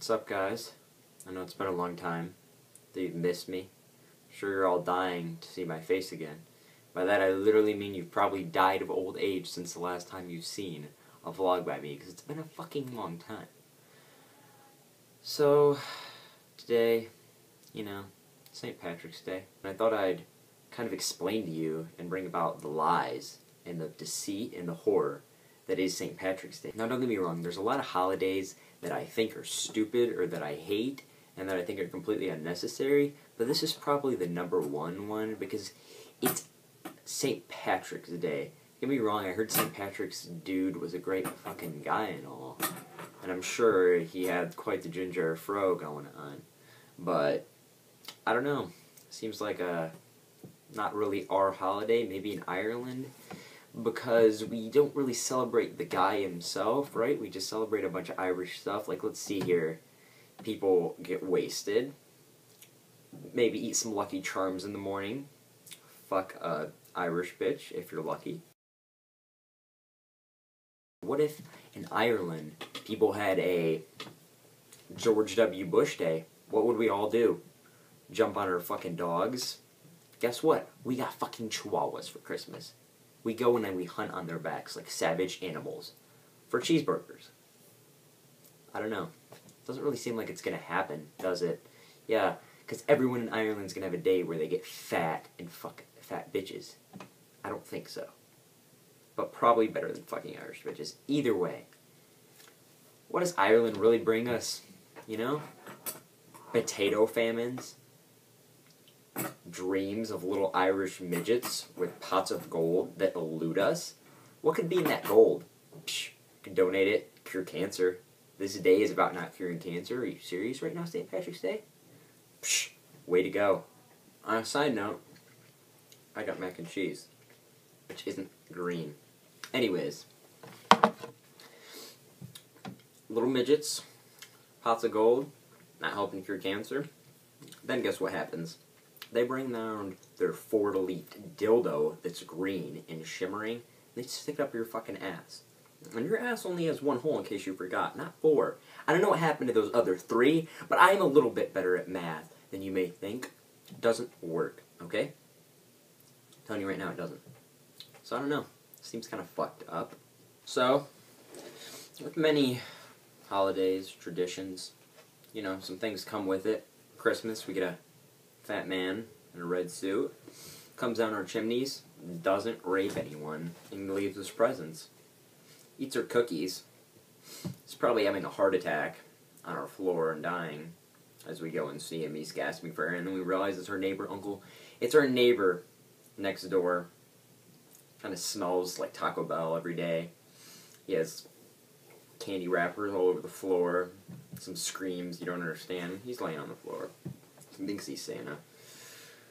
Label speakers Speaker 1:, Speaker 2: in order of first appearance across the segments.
Speaker 1: What's up, guys? I know it's been a long time that you've missed me. I'm sure you're all dying to see my face again. By that, I literally mean you've probably died of old age since the last time you've seen a vlog by me, because it's been a fucking long time. So, today, you know, St. Patrick's Day, and I thought I'd kind of explain to you and bring about the lies and the deceit and the horror that is St. Patrick's Day. Now, don't get me wrong, there's a lot of holidays that I think are stupid or that I hate and that I think are completely unnecessary, but this is probably the number one one because it's St. Patrick's Day. Don't get me wrong, I heard St. Patrick's dude was a great fucking guy and all, and I'm sure he had quite the ginger fro going on, but I don't know. Seems like a not really our holiday, maybe in Ireland because we don't really celebrate the guy himself, right? We just celebrate a bunch of Irish stuff. Like, let's see here. People get wasted. Maybe eat some Lucky Charms in the morning. Fuck a Irish bitch if you're lucky. What if in Ireland people had a George W. Bush Day? What would we all do? Jump on our fucking dogs? Guess what? We got fucking chihuahuas for Christmas we go and then we hunt on their backs like savage animals for cheeseburgers. I don't know. Doesn't really seem like it's gonna happen, does it? Yeah, because everyone in Ireland's gonna have a day where they get fat and fuck fat bitches. I don't think so. But probably better than fucking Irish bitches. Either way. What does Ireland really bring us? You know? Potato famines? Dreams of little Irish midgets with pots of gold that elude us? What could be in that gold? Psh, can donate it, cure cancer. This day is about not curing cancer. Are you serious right now, St. Patrick's Day? Psh, way to go. On a side note, I got mac and cheese, which isn't green. Anyways, little midgets, pots of gold, not helping cure cancer. Then guess what happens? They bring down their four-leafed dildo that's green and shimmering. They stick it up your fucking ass. And your ass only has one hole in case you forgot, not four. I don't know what happened to those other three, but I am a little bit better at math than you may think. It doesn't work, okay? I'm telling you right now, it doesn't. So I don't know. Seems kind of fucked up. So, with many holidays, traditions, you know, some things come with it. Christmas, we get a fat man in a red suit, comes down our chimneys, doesn't rape anyone, and leaves us presents. Eats our cookies. He's probably having a heart attack on our floor and dying as we go and see him. He's gasping for air, and then we realize it's our neighbor uncle. It's our neighbor next door. Kind of smells like Taco Bell every day. He has candy wrappers all over the floor, some screams you don't understand. He's laying on the floor thinks he's Santa.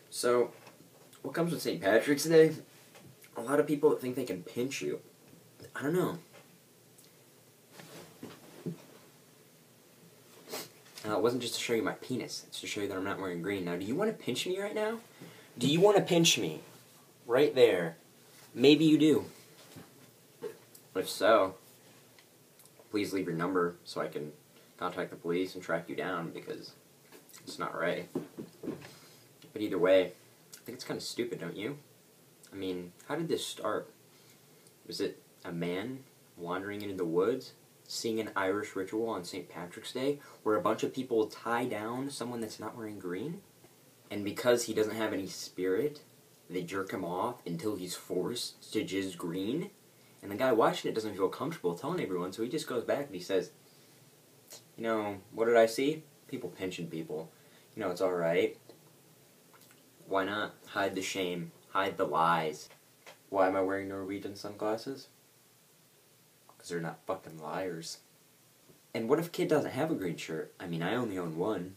Speaker 1: So, what comes with St. Patrick's Day? A lot of people think they can pinch you. I don't know. Uh, it wasn't just to show you my penis. It's to show you that I'm not wearing green. Now, do you want to pinch me right now? Do you want to pinch me? Right there. Maybe you do. If so, please leave your number so I can contact the police and track you down because it's not right. But either way, I think it's kind of stupid, don't you? I mean, how did this start? Was it a man wandering into the woods, seeing an Irish ritual on St. Patrick's Day, where a bunch of people tie down someone that's not wearing green? And because he doesn't have any spirit, they jerk him off until he's forced to jizz green? And the guy watching it doesn't feel comfortable telling everyone, so he just goes back and he says, You know, what did I see? People pinching people. You know, it's alright. Why not? Hide the shame. Hide the lies. Why am I wearing Norwegian sunglasses? Because they're not fucking liars. And what if a kid doesn't have a green shirt? I mean, I only own one.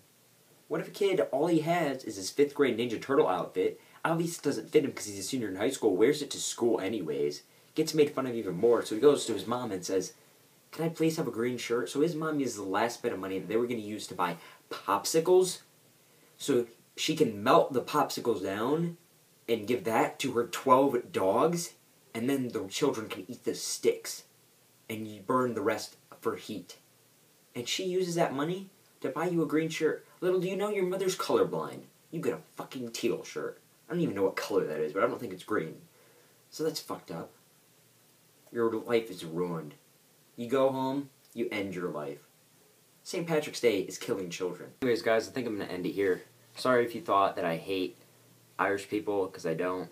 Speaker 1: What if a kid, all he has is his fifth grade Ninja Turtle outfit, obviously doesn't fit him because he's a senior in high school, wears it to school anyways, gets made fun of even more, so he goes to his mom and says, Can I please have a green shirt? So his mom uses the last bit of money that they were going to use to buy popsicles so she can melt the popsicles down and give that to her 12 dogs, and then the children can eat the sticks and you burn the rest for heat. And she uses that money to buy you a green shirt. Little do you know your mother's colorblind. You get a fucking teal shirt. I don't even know what color that is, but I don't think it's green. So that's fucked up. Your life is ruined. You go home, you end your life. St. Patrick's Day is killing children. Anyways, guys, I think I'm going to end it here. Sorry if you thought that I hate Irish people, because I don't.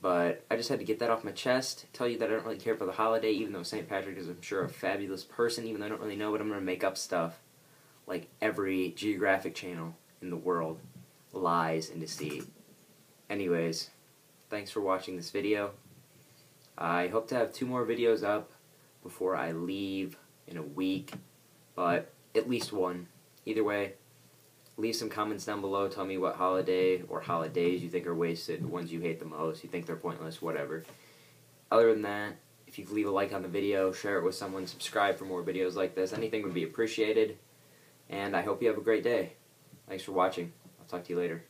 Speaker 1: But I just had to get that off my chest, tell you that I don't really care for the holiday, even though St. Patrick is, I'm sure, a fabulous person, even though I don't really know, but I'm going to make up stuff like every geographic channel in the world lies and deceit. Anyways, thanks for watching this video. I hope to have two more videos up before I leave in a week, but at least one. Either way, leave some comments down below. Tell me what holiday or holidays you think are wasted, the ones you hate the most, you think they're pointless, whatever. Other than that, if you leave a like on the video, share it with someone, subscribe for more videos like this, anything would be appreciated. And I hope you have a great day. Thanks for watching. I'll talk to you later.